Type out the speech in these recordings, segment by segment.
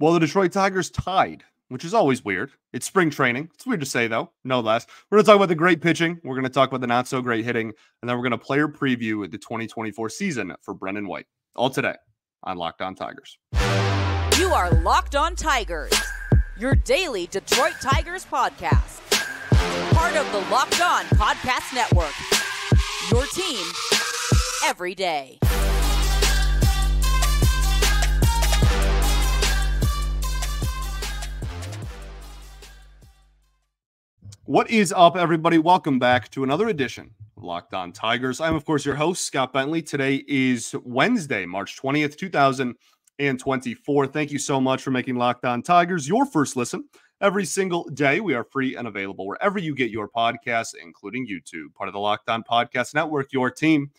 Well, the Detroit Tigers tied, which is always weird. It's spring training. It's weird to say, though, no less. We're going to talk about the great pitching. We're going to talk about the not so great hitting. And then we're going to player preview the 2024 season for Brendan White. All today on Locked On Tigers. You are Locked On Tigers, your daily Detroit Tigers podcast. Part of the Locked On Podcast Network. Your team every day. What is up, everybody? Welcome back to another edition of Locked On Tigers. I'm, of course, your host, Scott Bentley. Today is Wednesday, March 20th, 2024. Thank you so much for making Locked On Tigers your first listen every single day. We are free and available wherever you get your podcasts, including YouTube, part of the Locked On Podcast Network, your team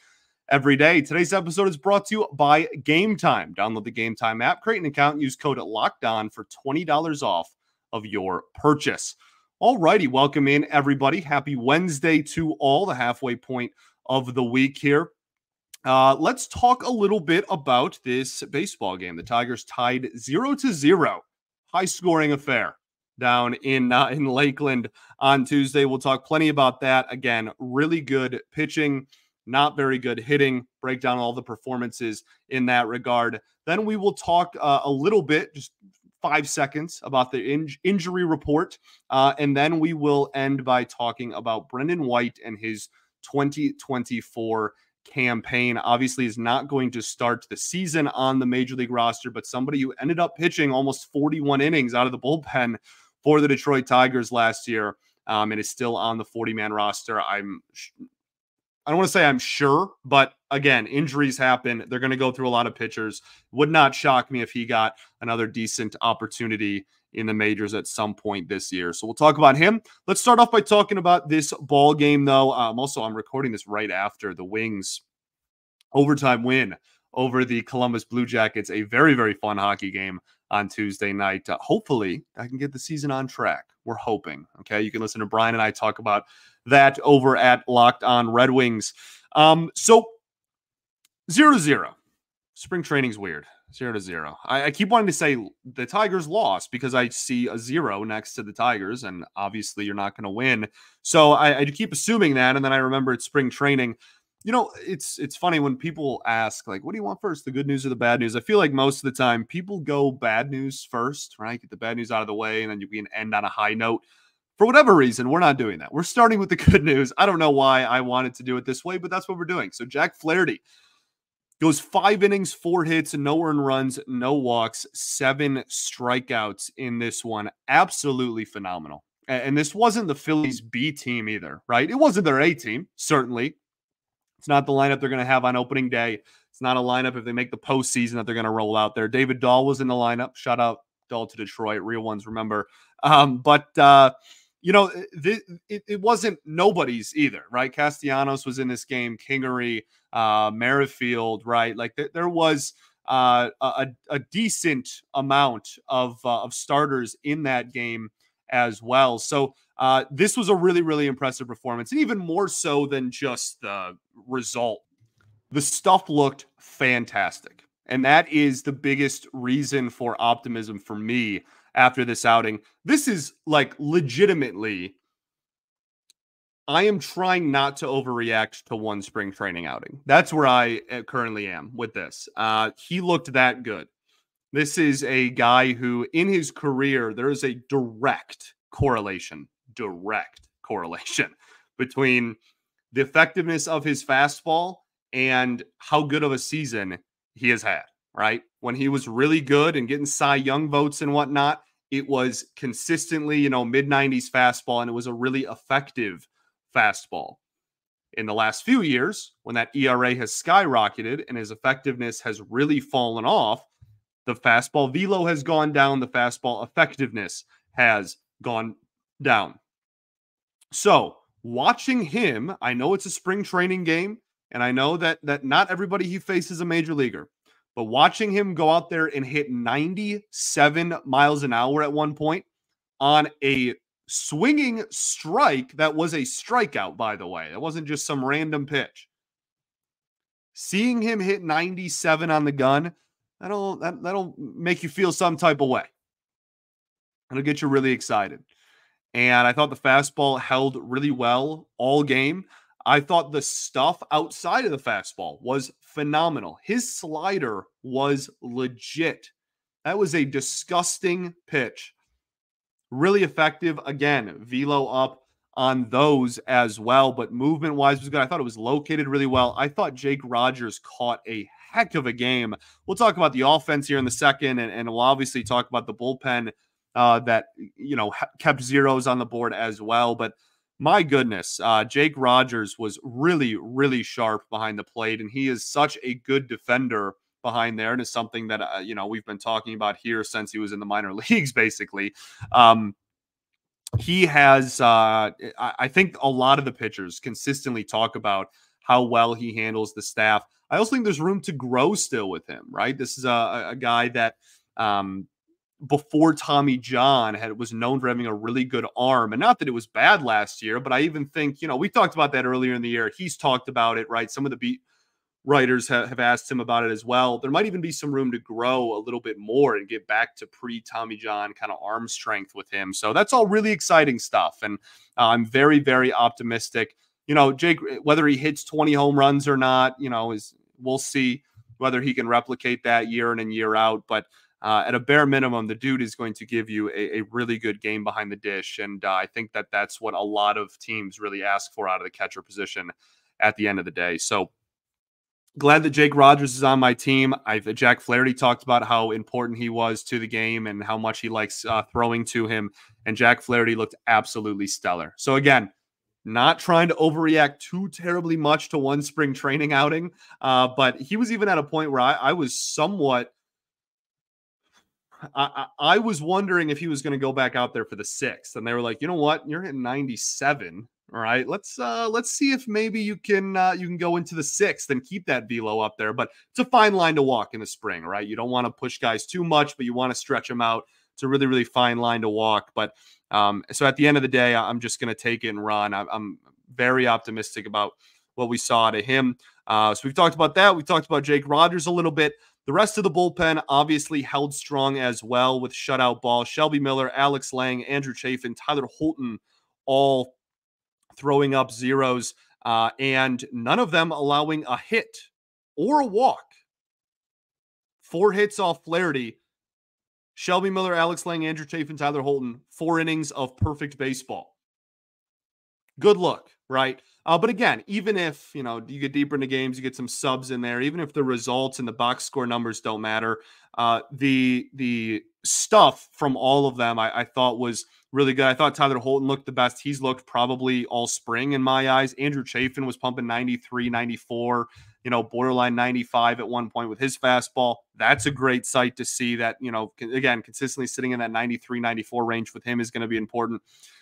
every day. Today's episode is brought to you by Game Time. Download the Game Time app, create an account, use code Locked On for $20 off of your purchase. All righty, welcome in everybody. Happy Wednesday to all, the halfway point of the week here. Uh, let's talk a little bit about this baseball game. The Tigers tied zero to zero, high scoring affair down in uh, in Lakeland on Tuesday. We'll talk plenty about that. Again, really good pitching, not very good hitting. Break down all the performances in that regard. Then we will talk uh, a little bit, just five seconds about the in- injury report. Uh, and then we will end by talking about Brendan White and his 2024 campaign. Obviously, is not going to start the season on the major league roster, but somebody who ended up pitching almost 41 innings out of the bullpen for the Detroit Tigers last year um, and is still on the 40 man roster. I'm I don't want to say I'm sure, but again, injuries happen. They're going to go through a lot of pitchers. Would not shock me if he got another decent opportunity in the majors at some point this year. So we'll talk about him. Let's start off by talking about this ball game, though. Um, also, I'm recording this right after the Wings overtime win over the Columbus Blue Jackets. A very, very fun hockey game on Tuesday night. Uh, hopefully, I can get the season on track. We're hoping. Okay. You can listen to Brian and I talk about that over at Locked On Red Wings. Um, so zero to zero. Spring training's weird. Zero to zero. I, I, keep wanting to say the Tigers lost because I see a zero next to the Tigers, and obviously you're not going to win. So I, I keep assuming that, and then I remember it's spring training. You know, it's it's funny when people ask like, "What do you want first, the good news or the bad news?" I feel like most of the time people go bad news first, right? Get the bad news out of the way, and then you can end on a high note. For whatever reason, we're not doing that. We're starting with the good news. I don't know why I wanted to do it this way, but that's what we're doing. So Jack Flaherty goes five innings, four hits, no earned runs, no walks, seven strikeouts in this one. Absolutely phenomenal. And this wasn't the Phillies B team either, right? It wasn't their A team, certainly. It's not the lineup they're going to have on opening day. It's not a lineup if they make the postseason that they're going to roll out there. David Dahl was in the lineup. Shout out Dahl to Detroit. Real ones remember. Um, but uh, you know, th- it, it, wasn't nobody's either, right? Castellanos was in this game, Kingery, uh, Merrifield, right? Like th- there was uh, a, a decent amount of, uh, of starters in that game as well. So uh, this was a really, really impressive performance, and even more so than just the result. The stuff looked fantastic. And that is the biggest reason for optimism for me after this outing. This is like legitimately, I am trying not to overreact to one spring training outing. That's where I uh, currently am with this. Uh, he looked that good. This is a guy who, in his career, there is a direct correlation, direct correlation between the effectiveness of his fastball and how good of a season he has had, right? When he was really good and getting Cy Young votes and whatnot, it was consistently, you know, mid 90s fastball, and it was a really effective fastball. In the last few years, when that ERA has skyrocketed and his effectiveness has really fallen off, the fastball velo has gone down, the fastball effectiveness has gone down. So, watching him, I know it's a spring training game, and I know that that not everybody he faces a major leaguer. But watching him go out there and hit 97 miles an hour at one point on a swinging strike that was a strikeout, by the way, that wasn't just some random pitch. Seeing him hit 97 on the gun, that'll that, that'll make you feel some type of way. It'll get you really excited. And I thought the fastball held really well all game. I thought the stuff outside of the fastball was phenomenal. His slider was legit. That was a disgusting pitch. Really effective. Again, velo up on those as well, but movement wise was good. I thought it was located really well. I thought Jake Rogers caught a heck of a game. We'll talk about the offense here in the second, and, and we'll obviously talk about the bullpen uh, that you know kept zeros on the board as well. But my goodness, uh, Jake Rogers was really, really sharp behind the plate, and he is such a good defender behind there, and is something that uh, you know we've been talking about here since he was in the minor leagues, basically. Um, he has, uh, I think, a lot of the pitchers consistently talk about how well he handles the staff. I also think there's room to grow still with him, right? This is a, a guy that um, before Tommy John had was known for having a really good arm. And not that it was bad last year, but I even think, you know, we talked about that earlier in the year. He's talked about it, right? Some of the beat writers have, have asked him about it as well. There might even be some room to grow a little bit more and get back to pre Tommy John kind of arm strength with him. So that's all really exciting stuff. And uh, I'm very, very optimistic. You know, Jake, whether he hits 20 home runs or not, you know, is we'll see whether he can replicate that year in and year out. But uh, at a bare minimum, the dude is going to give you a, a really good game behind the dish. And uh, I think that that's what a lot of teams really ask for out of the catcher position at the end of the day. So glad that Jake Rogers is on my team. I've Jack Flaherty talked about how important he was to the game and how much he likes uh, throwing to him. And Jack Flaherty looked absolutely stellar. So again, not trying to overreact too terribly much to one spring training outing, uh, but he was even at a point where I, I was somewhat I, I, was wondering if he was going to go back out there for the sixth, and they were like, you know what, you're hitting 97. All right, let's uh let's see if maybe you can uh, you can go into the sixth and keep that velo up there. But it's a fine line to walk in the spring, right? You don't want to push guys too much, but you want to stretch them out. It's a really really fine line to walk. But um, so at the end of the day, I'm just going to take it and run. I'm, very optimistic about what we saw to him. Uh, so we've talked about that. We talked about Jake Rogers a little bit. The rest of the bullpen obviously held strong as well with shutout ball. Shelby Miller, Alex Lange, Andrew Chafin, Tyler Holton all throwing up zeros, uh, and none of them allowing a hit or a walk. Four hits off Flaherty. Shelby Miller, Alex Lange, Andrew Chafin, Tyler Holton, four innings of perfect baseball. Good look, right? Uh, but again, even if you know you get deeper into games, you get some subs in there. Even if the results and the box score numbers don't matter, uh, the the stuff from all of them I, I, thought was really good. I thought Tyler Holton looked the best he's looked probably all spring in my eyes. Andrew Chafin was pumping 93, 94, you know, borderline 95 at one point with his fastball. That's a great sight to see that, you know, again, consistently sitting in that 93, 94 range with him is going to be important.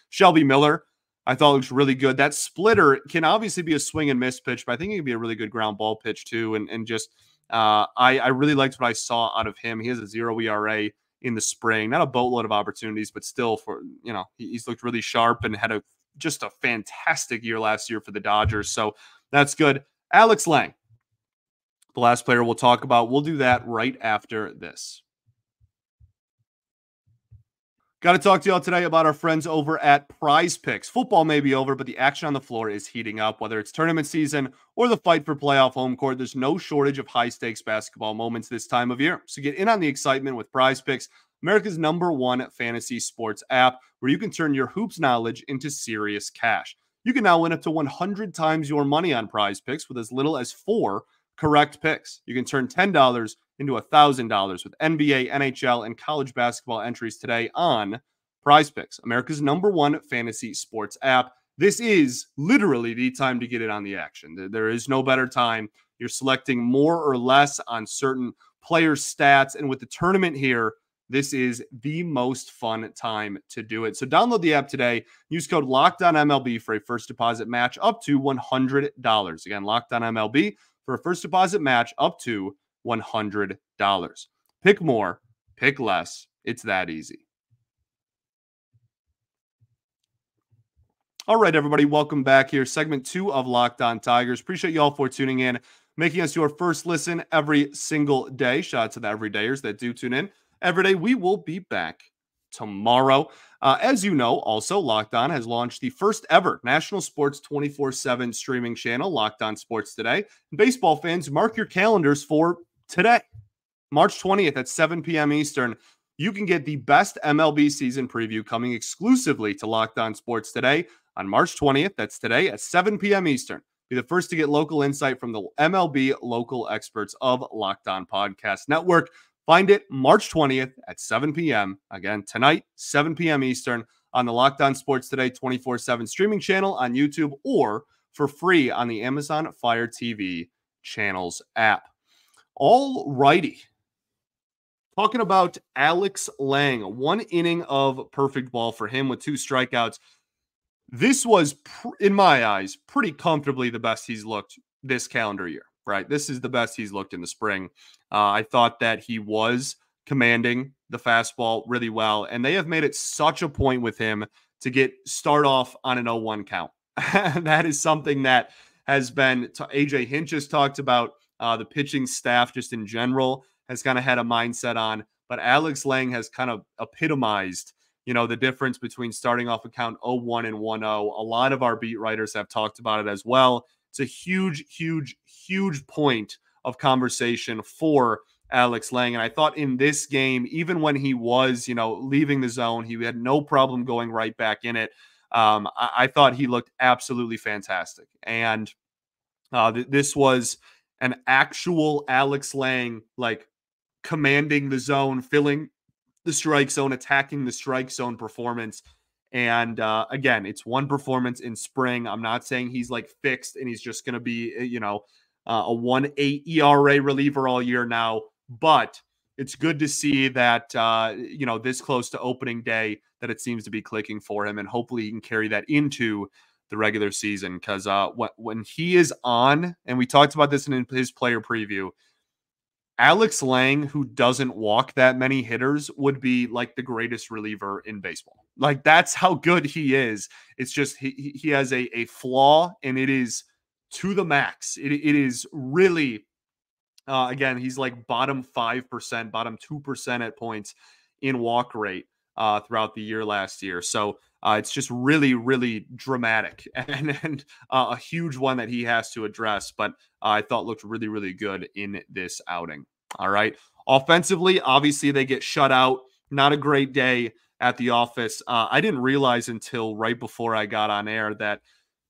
Shelby Miller, I thought looks really good. That splitter can obviously be a swing and miss pitch, but I think it can be a really good ground ball pitch too. And and just uh, I I really liked what I saw out of him. He has a zero ERA in the spring, not a boatload of opportunities, but still for you know he's looked really sharp and had a just a fantastic year last year for the Dodgers. So that's good. Alex Lange, the last player we'll talk about. We'll do that right after this. Got to talk to y'all today about our friends over at Prize Picks. Football may be over, but the action on the floor is heating up. Whether it's tournament season or the fight for playoff home court, there's no shortage of high stakes basketball moments this time of year. So get in on the excitement with Prize Picks, America's number one fantasy sports app, where you can turn your hoops knowledge into serious cash. You can now win up to 100 times your money on Prize Picks with as little as four correct picks. You can turn $10 into $1,000 with NBA, NHL, and college basketball entries today on Prize Picks, America's number one fantasy sports app. This is literally the time to get it on the action. There is no better time. You're selecting more or less on certain player stats. And with the tournament here, this is the most fun time to do it. So download the app today. Use code LOCKEDONMLB for a first deposit match up to $100. Again, LOCKEDONMLB for a first deposit match up to $100. Pick more, pick less. It's that easy. All right, everybody, welcome back here. Segment two of Locked On Tigers. Appreciate you all for tuning in. making us your first listen every single day. Shout out to the everydayers that do tune in every day. We will be back tomorrow. Uh, as you know, also Locked On has launched the first ever national sports 24 7 streaming channel, Locked On Sports Today. Baseball fans, mark your calendars for today, March 20th at 7 p.m. Eastern. You can get the best MLB season preview coming exclusively to Locked On Sports Today on March 20th. That's today at 7 p.m. Eastern. Be the first to get local insight from the MLB local experts of Locked On Podcast Network. Find it March 20th at 7 p.m. Again, tonight, 7 p.m. Eastern on the Locked On Sports Today 24 7 streaming channel on YouTube or for free on the Amazon Fire TV channels app. All righty. Talking about Alex Lange, one inning of perfect ball for him with two strikeouts. This was, in my eyes, pretty comfortably the best he's looked this calendar year right? This is the best he's looked in the spring. Uh, I thought that he was commanding the fastball really well, and they have made it such a point with him to get start off on an 0-1 count. that is something that has been AJ Hinch has talked about. Uh, the pitching staff, just in general, has kind of had a mindset on. But Alex Lange has kind of epitomized, you know, the difference between starting off a count 0-1 and 1-0. A lot of our beat writers have talked about it as well. It's a huge, huge, huge point of conversation for Alex Lange. And I thought in this game, even when he was, you know, leaving the zone, he had no problem going right back in it. Um, I, I, thought he looked absolutely fantastic. And uh, th- this was an actual Alex Lange, like commanding the zone, filling the strike zone, attacking the strike zone performance. And uh, again, it's one performance in spring. I'm not saying he's like fixed and he's just going to be, eh, you know, uh, a 1 8 ERA reliever all year now. But it's good to see that, uh, you know, this close to opening day, that it seems to be clicking for him. And hopefully he can carry that into the regular season. Because uh, when, he is on, and we talked about this in his player preview, Alex Lange, who doesn't walk that many hitters, would be like the greatest reliever in baseball. Like that's how good he is. It's just he he has a a flaw, and it is to the max. It, it is really, uh, again, he's like bottom five percent, bottom two percent at points in walk rate uh, throughout the year last year. So uh, it's just really, really dramatic and, and uh, a huge one that he has to address. But uh, I thought looked really, really good in this outing. All right. Offensively, obviously, they get shut out. Not a great day at the office. Uh, I didn't realize until right before I got on air that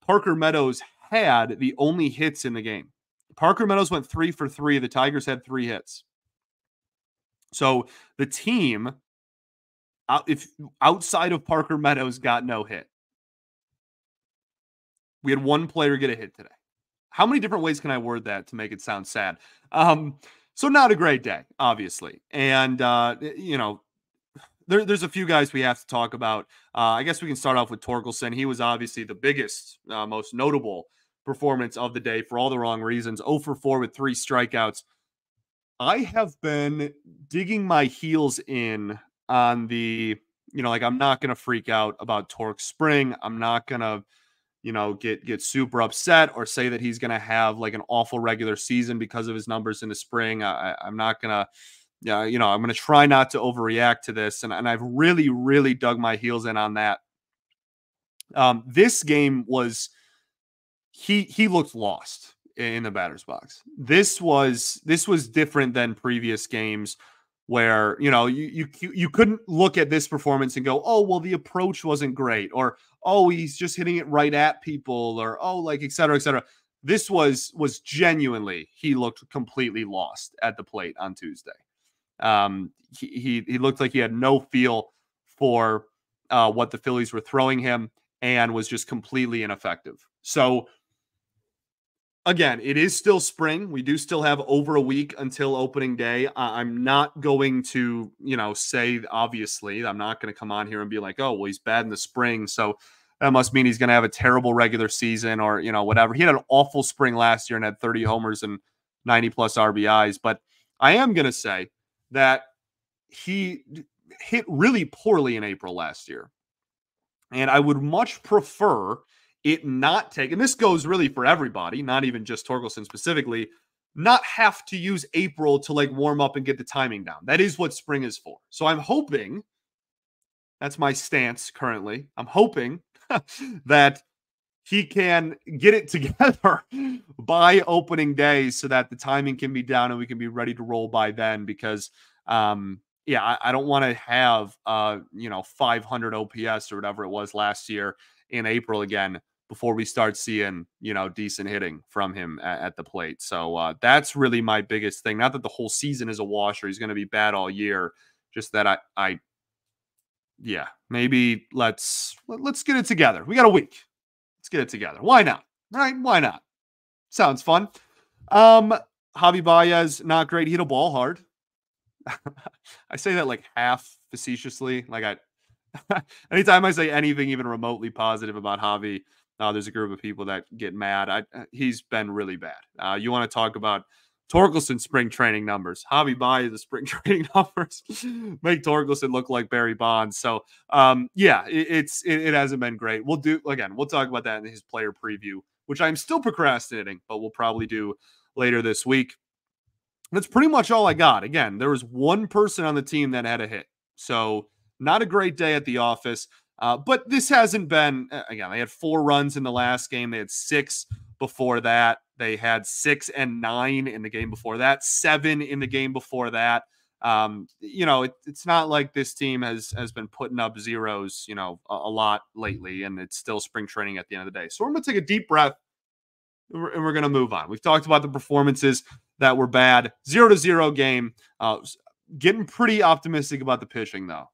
Parker Meadows had the only hits in the game. Parker Meadows went three for three. The Tigers had three hits. So the team if outside of Parker Meadows got no hit. We had one player get a hit today. How many different ways can I word that to make it sound sad? Um, so not a great day, obviously, and uh, you know, there, there's a few guys we have to talk about. Uh, I guess we can start off with Torkelson. He was obviously the biggest, uh, most notable performance of the day for all the wrong reasons. 0 for 4 with three strikeouts. I have been digging my heels in on the, you know, like I'm not going to freak out about Torque Spring. I'm not going to, you know, get get super upset or say that he's going to have like an awful regular season because of his numbers in the spring. I, I'm not going to, yeah, you know, I'm going to try not to overreact to this, and and I've really really dug my heels in on that. Um, this game was he he looked lost in the batter's box. This was this was different than previous games where you know you you you couldn't look at this performance and go, oh well, the approach wasn't great, or oh he's just hitting it right at people, or oh like et cetera, et cetera. This was was genuinely he looked completely lost at the plate on Tuesday. Um, he he, he looked like he had no feel for uh, what the Phillies were throwing him and was just completely ineffective. So again, it is still spring. We do still have over a week until opening day. I'm not going to, you know, say obviously, I'm not going to come on here and be like, oh, well, he's bad in the spring. So that must mean he's going to have a terrible regular season or, you know, whatever. He had an awful spring last year and had 30 homers and 90 plus RBIs. But I am going to say that he hit really poorly in April last year. And I would much prefer it not take, and this goes really for everybody, not even just Torkelson specifically, not have to use April to like warm up and get the timing down. That is what spring is for. So I'm hoping that's my stance currently. I'm hoping that he can get it together by opening day so that the timing can be down and we can be ready to roll by then because um yeah i, I don't want to have uh you know 500 ops or whatever it was last year in april again before we start seeing you know decent hitting from him at, at the plate. So uh that's really my biggest thing. Not that the whole season is a wash or he's going to be bad all year just that i i yeah maybe let's let's get it together. We got a week Let's get it together. Why not? Right? Why not? Sounds fun. Um, Javi Baez, not great. He hit a ball hard. I say that like half facetiously. Like I, anytime I say anything even remotely positive about Javi, uh, there's a group of people that get mad. I, uh, he's been really bad. Uh, you want to talk about Torkelson spring training numbers. Javi Baez the spring training numbers make Torkelson look like Barry Bonds. So um, yeah, it, it's it, it, hasn't been great. We'll do again. We'll talk about that in his player preview, which I'm still procrastinating, but we'll probably do later this week. That's pretty much all I got. Again, there was one person on the team that had a hit, so not a great day at the office. Uh, but this hasn't been again. They had four runs in the last game. They had six before that. They had six and nine in the game before that, seven in the game before that. Um, you know, it, it's not like this team has has been putting up zeros, you know, a, a, lot lately, and it's still spring training at the end of the day. So we're gonna take a deep breath and we're, we're gonna move on. We've talked about the performances that were bad, zero to zero game. Uh, getting pretty optimistic about the pitching though.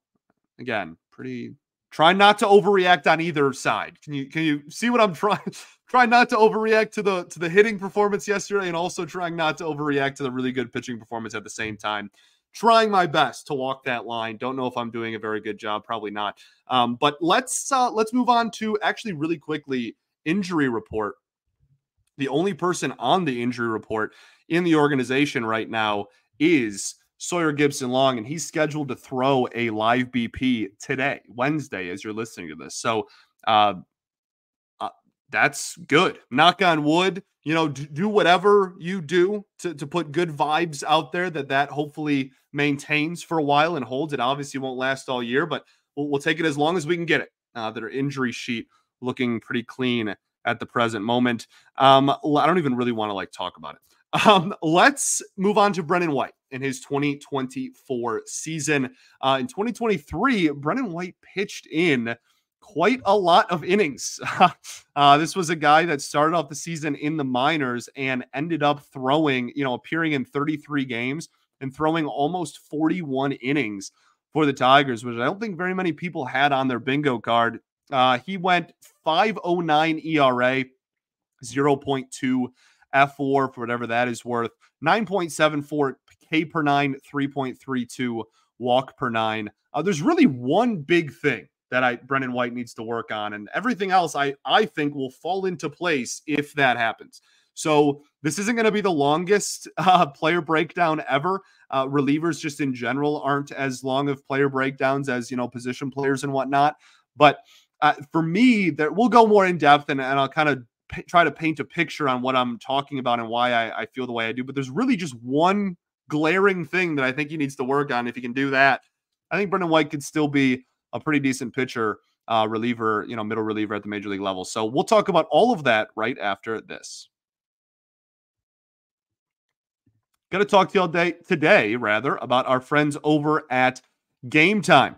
Again, pretty try not to overreact on either side. Can you can you see what I'm trying trying not to overreact to the to the hitting performance yesterday and also trying not to overreact to the really good pitching performance at the same time. Trying my best to walk that line. Don't know if i'm doing a very good job probably not. Um, but let's uh, let's move on to actually really quickly injury report. The only person on the injury report in the organization right now is Sawyer Gipson-Long, and he's scheduled to throw a live BP today, Wednesday, as you're listening to this. So, uh, that's good. Knock on wood. You know, do whatever you do to, to put good vibes out there that that hopefully maintains for a while and holds. It obviously won't last all year, but we'll, we'll take it as long as we can get it. Uh, their injury sheet looking pretty clean at the present moment. Um, I don't even really want to like talk about it. Um, let's move on to Brendan White in his 2024 season. Uh, in 2023, Brendan White pitched in quite a lot of innings. uh, this was a guy that started off the season in the minors and ended up throwing, you know, appearing in 33 games and throwing almost 41 innings for the Tigers, which I don't think very many people had on their bingo card. Uh, he went 509 ERA, 0.2 F4 for whatever that is worth, 9.74 K per nine, 3.32 walk per nine. Uh, there's really one big thing that I Brendan White needs to work on, and everything else I I think will fall into place if that happens. So this isn't going to be the longest uh, player breakdown ever. Uh, relievers just in general aren't as long of player breakdowns as you know position players and whatnot. But uh, for me, that we'll go more in depth, and, and I'll kind of p- try to paint a picture on what I'm talking about and why I, I feel the way I do. But there's really just one glaring thing that I think he needs to work on. If he can do that, I think Brendan White could still be a pretty decent pitcher, uh, reliever, you know, middle reliever at the major league level. So we'll talk about all of that right after this. Got to talk to you all day today, rather, about our friends over at Game Time.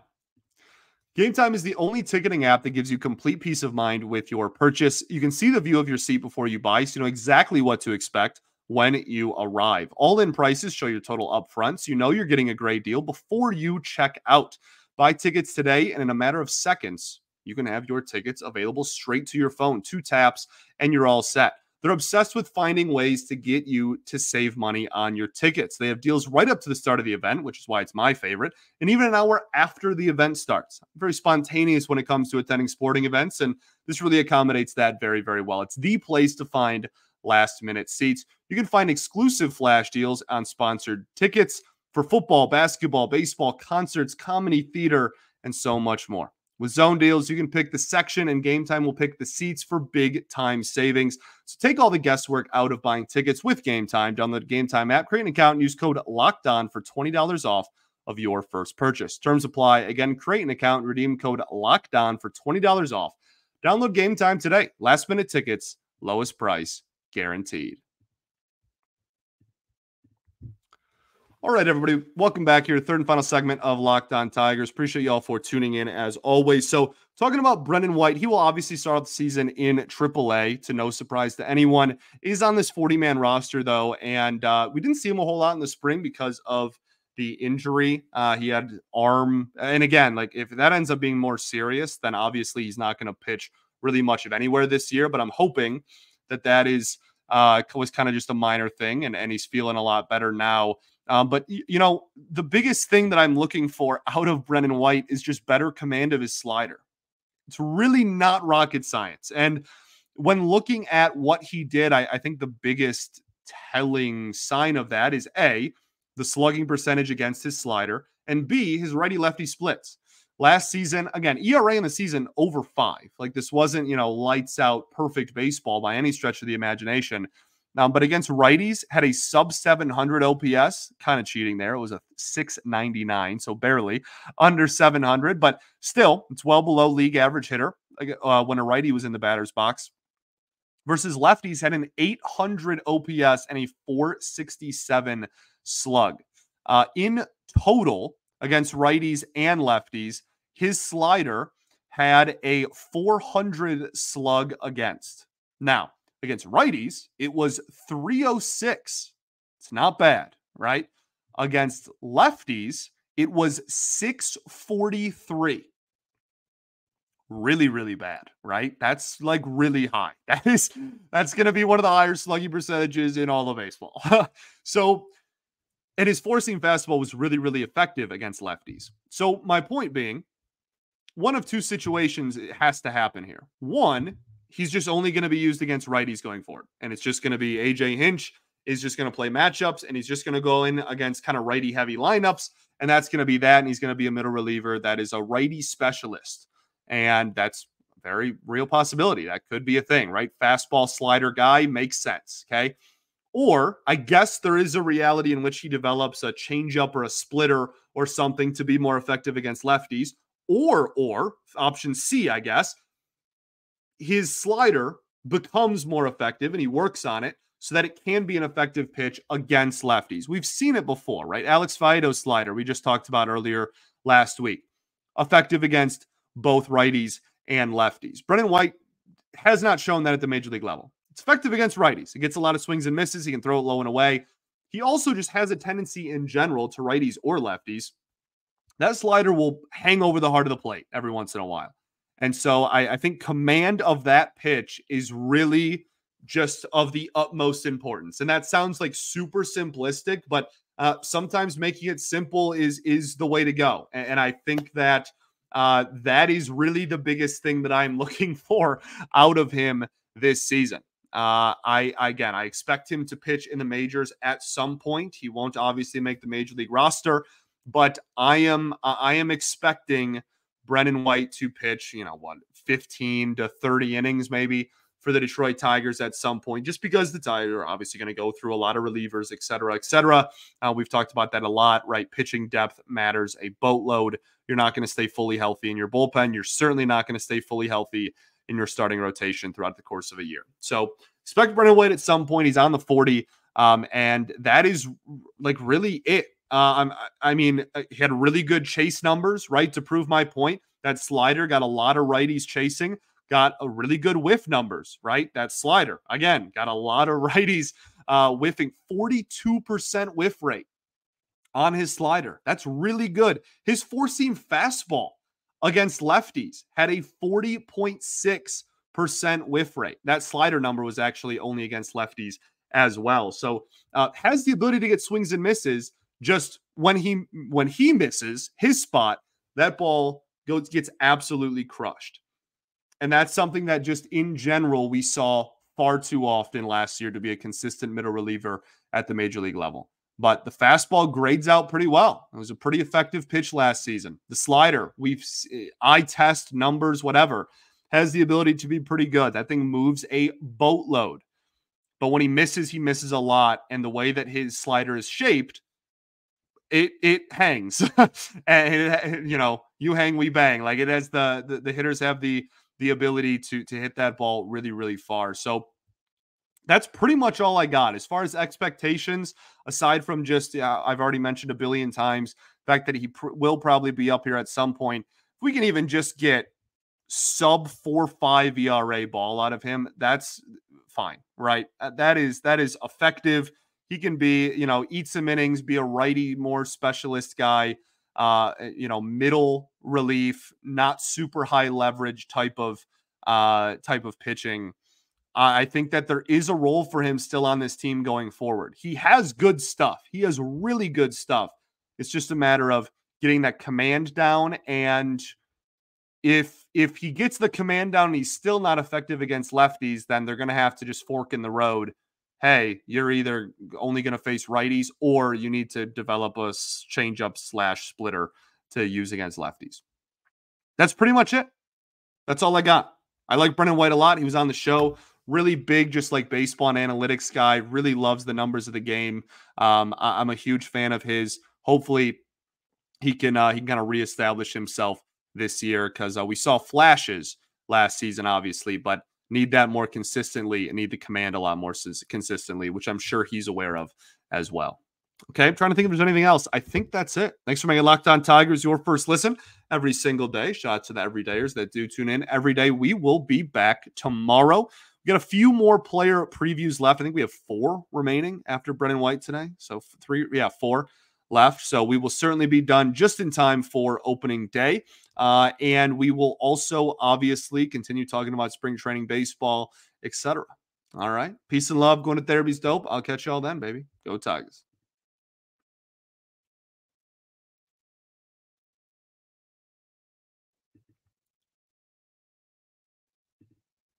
Game Time is the only ticketing app that gives you complete peace of mind with your purchase. You can see the view of your seat before you buy, so you know exactly what to expect when you arrive. All in prices show your total upfront, so you know you're getting a great deal before you check out. Buy tickets today, and in a matter of seconds, you can have your tickets available straight to your phone, two taps, and you're all set. They're obsessed with finding ways to get you to save money on your tickets. They have deals right up to the start of the event, which is why it's my favorite, and even an hour after the event starts. I'm very spontaneous when it comes to attending sporting events, and this really accommodates that very, very well. It's the place to find last minute seats. You can find exclusive flash deals on sponsored tickets for football, basketball, baseball, concerts, comedy, theater, and so much more. With zone deals, you can pick the section, and Game Time will pick the seats for big time savings. So take all the guesswork out of buying tickets with Game Time. Download the Game Time app, create an account, and use code Locked On for twenty dollars off of your first purchase. Terms apply. Again, create an account, redeem code Locked On for twenty dollars off. Download Game Time today. Last minute tickets, lowest price guaranteed. All right, everybody, welcome back here. Third and final segment of Locked On Tigers. Appreciate y'all for tuning in as always. So, talking about Brendan White, he will obviously start the season in AAA, to no surprise to anyone. He's on this 40 man roster, though, and uh, we didn't see him a whole lot in the spring because of the injury. Uh, he had arm, and again, like if that ends up being more serious, then obviously he's not going to pitch really much of anywhere this year. But I'm hoping that that is uh, was kind of just a minor thing, and and he's feeling a lot better now. Um, but you know, the biggest thing that I'm looking for out of Brendan White is just better command of his slider. It's really not rocket science. And when looking at what he did, I, I think the biggest telling sign of that is A, the slugging percentage against his slider, and B, his righty lefty splits. Last season, again, ERA in the season over five. Like this wasn't, you know, lights out perfect baseball by any stretch of the imagination. Um, but against righties, had a sub 700 OPS, kind of cheating there. It was a 699, so barely under 700, but still, it's well below league average hitter uh, when a righty was in the batter's box. Versus lefties had an 800 OPS and a 467 slug. Uh, in total, against righties and lefties, his slider had a 400 slug against. Now, Against righties, it was 306. It's not bad, right? Against lefties, it was 643. Really, really bad, right? That's like really high. That is that's gonna be one of the higher slugging percentages in all of baseball. so and his four seam fastball was really, really effective against lefties. So my point being, one of two situations has to happen here. One, he's just only going to be used against righties going forward. And it's just going to be AJ Hinch is just going to play matchups and he's just going to go in against kind of righty heavy lineups. And that's going to be that. And he's going to be a middle reliever that is a righty specialist. And that's very real possibility. That could be a thing, right? Fastball slider guy makes sense. Okay. Or I guess there is a reality in which he develops a changeup or a splitter or something to be more effective against lefties. Or, or option C, I guess, his slider becomes more effective and he works on it so that it can be an effective pitch against lefties. We've seen it before, right? Alex Faedo's slider, we just talked about earlier last week, effective against both righties and lefties. Brendan White has not shown that at the major league level. It's effective against righties. He gets a lot of swings and misses. He can throw it low and away. He also just has a tendency in general to righties or lefties. That slider will hang over the heart of the plate every once in a while. And so I, I think command of that pitch is really just of the utmost importance. And that sounds like super simplistic, but uh, sometimes making it simple is is the way to go. And, and I think that uh, that is really the biggest thing that I'm looking for out of him this season. Uh, I again, I expect him to pitch in the majors at some point. He won't obviously make the major league roster, but I am I am expecting Brendan White to pitch, you know, what, 15 to 30 innings maybe for the Detroit Tigers at some point, just because the Tigers are obviously going to go through a lot of relievers, et cetera, et cetera. Uh, we've talked about that a lot, right? Pitching depth matters a boatload. You're not going to stay fully healthy in your bullpen. You're certainly not going to stay fully healthy in your starting rotation throughout the course of a year. So expect Brendan White at some point. He's on the 40. Um, and that is like really it uh, I mean, uh, he had really good chase numbers, right? To prove my point, that slider got a lot of righties chasing, got a really good whiff numbers, right? That slider, again, got a lot of righties uh, whiffing 42% whiff rate on his slider. That's really good. His four seam fastball against lefties had a 40.6% whiff rate. That slider number was actually only against lefties as well. So uh, has the ability to get swings and misses just when he when he misses his spot, that ball goes gets absolutely crushed. And that's something that just in general we saw far too often last year to be a consistent middle reliever at the major league level. but the fastball grades out pretty well. It was a pretty effective pitch last season. The slider, we've eh, eye test numbers, whatever, has the ability to be pretty good. That thing moves a boatload. But when he misses, he misses a lot. And the way that his slider is shaped, it it hangs. and it, you know, you hang, we bang. Like it has the, the the hitters have the the ability to to hit that ball really, really far. So that's pretty much all I got as far as expectations. Aside from just, uh, I've already mentioned a billion times, the fact that he pr- will probably be up here at some point. If we can even just get sub four five ERA ball out of him, that's fine, right? Uh, that is that is effective. He can be, you know, eat some innings, be a righty, more specialist guy. Uh, eh, you know, middle relief, not super high leverage type of uh type of pitching. I think that there is a role for him still on this team going forward. He has good stuff. He has really good stuff. It's just a matter of getting that command down and if if he gets the command down and he's still not effective against lefties, then they're going to have to just fork in the road. Hey, you're either only going to face righties or you need to develop a changeup slash splitter to use against lefties. That's pretty much it. That's all I got. I like Brendan White a lot. He was on the show really big, just like baseball and analytics guy. Really loves the numbers of the game. Um, I, am a huge fan of his. Hopefully, he can uh, he can kind of reestablish himself this year because uh, we saw flashes last season, obviously, but need that more consistently and need the command a lot more consistently, which I'm sure he's aware of as well. Okay, I'm trying to think if there's anything else. I think that's it. Thanks for making Locked On Tigers your first listen every single day. Shout out to the everydayers that do tune in every day. We will be back tomorrow we got a few more player previews left. I think we have four remaining after Brendan White today. So three, yeah, four left. So we will certainly be done just in time for opening day. Uh, and we will also obviously continue talking about spring training baseball, etc. All right. Peace and love. Going to therapy's dope. I'll catch y'all then, baby. Go Tigers.